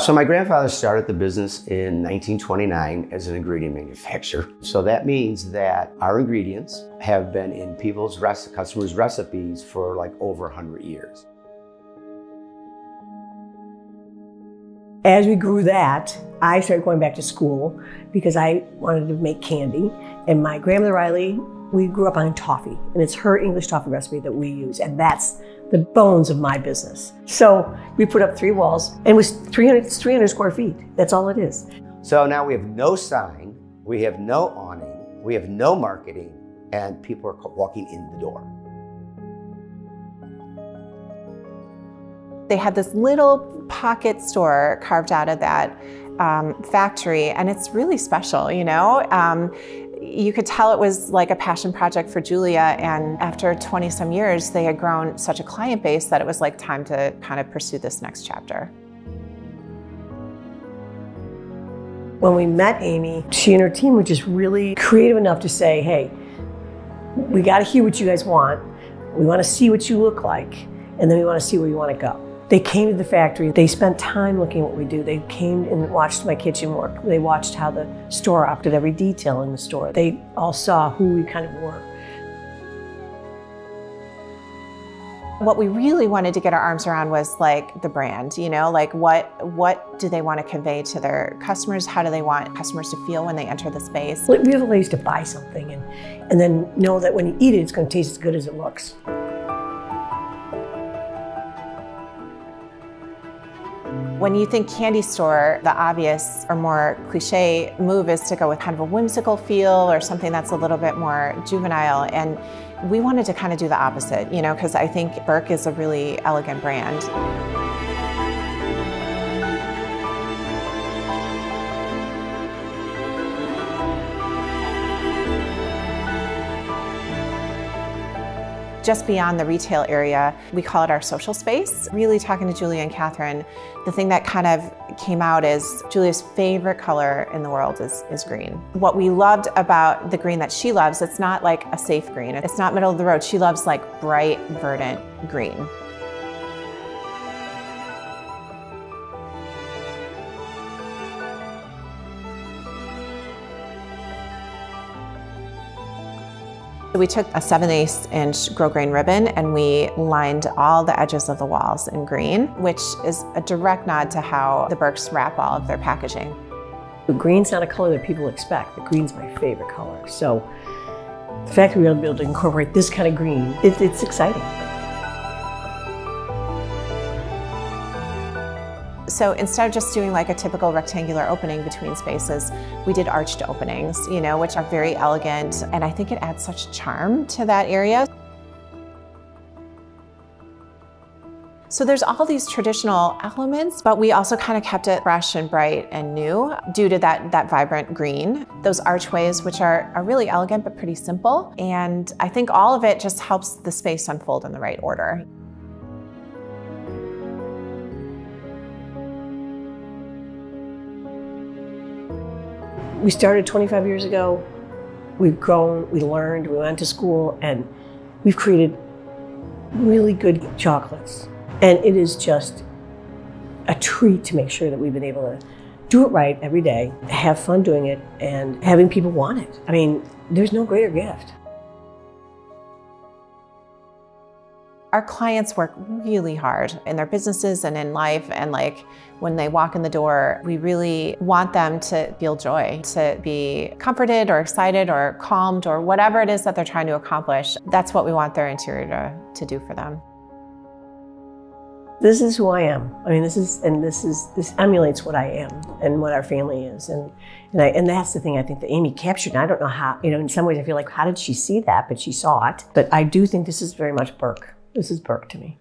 So my grandfather started the business in 1929 as an ingredient manufacturer. So that means that our ingredients have been in people's customers' recipes for like over 100 years. As we grew that, I started going back to school because I wanted to make candy. And my grandmother Riley, we grew up on toffee, and it's her English toffee recipe that we use, and that's the bones of my business. So we put up three walls, and it was 300, 300 square feet. That's all it is. So now we have no sign, we have no awning, we have no marketing, and people are walking in the door. They had this little pocket store carved out of that um, factory, and it's really special, you know? Um, you could tell it was like a passion project for Julia, and after 20 some years, they had grown such a client base that it was like time to kind of pursue this next chapter. When we met Amy, she and her team were just really creative enough to say, hey, we got to hear what you guys want. We want to see what you look like, and then we want to see where you want to go. They came to the factory. They spent time looking at what we do. They came and watched my kitchen work. They watched how the store operated, every detail in the store. They all saw who we kind of were. What we really wanted to get our arms around was like the brand, you know, like what what do they want to convey to their customers? How do they want customers to feel when they enter the space? We have a ways to buy something and, and then know that when you eat it, it's going to taste as good as it looks. When you think candy store, the obvious or more cliche move is to go with kind of a whimsical feel or something that's a little bit more juvenile. And we wanted to kind of do the opposite, you know, because I think Burke is a really elegant brand. Just beyond the retail area. We call it our social space. Really talking to Julia and Catherine, the thing that kind of came out is Julia's favorite color in the world is, is green. What we loved about the green that she loves, it's not like a safe green. It's not middle of the road. She loves like bright, verdant green. We took a 7 8 inch grosgrain ribbon and we lined all the edges of the walls in green, which is a direct nod to how the Burkes wrap all of their packaging. Green's not a color that people expect, but green's my favorite color. So the fact that we were able to incorporate this kind of green, it, it's exciting. So instead of just doing like a typical rectangular opening between spaces, we did arched openings, you know, which are very elegant. And I think it adds such charm to that area. So there's all these traditional elements, but we also kind of kept it fresh and bright and new due to that, that vibrant green. Those archways, which are, are really elegant but pretty simple. And I think all of it just helps the space unfold in the right order. We started 25 years ago. We've grown, we learned, we went to school, and we've created really good chocolates. And it is just a treat to make sure that we've been able to do it right every day, have fun doing it, and having people want it. I mean, there's no greater gift. Our clients work really hard in their businesses and in life and like when they walk in the door, we really want them to feel joy, to be comforted or excited or calmed or whatever it is that they're trying to accomplish. That's what we want their interior to, to do for them. This is who I am. I mean, this is, and this is, this emulates what I am and what our family is. And, and, I, and that's the thing I think that Amy captured. And I don't know how, you know, in some ways I feel like, how did she see that? But she saw it. But I do think this is very much Burke. This is Burke to me.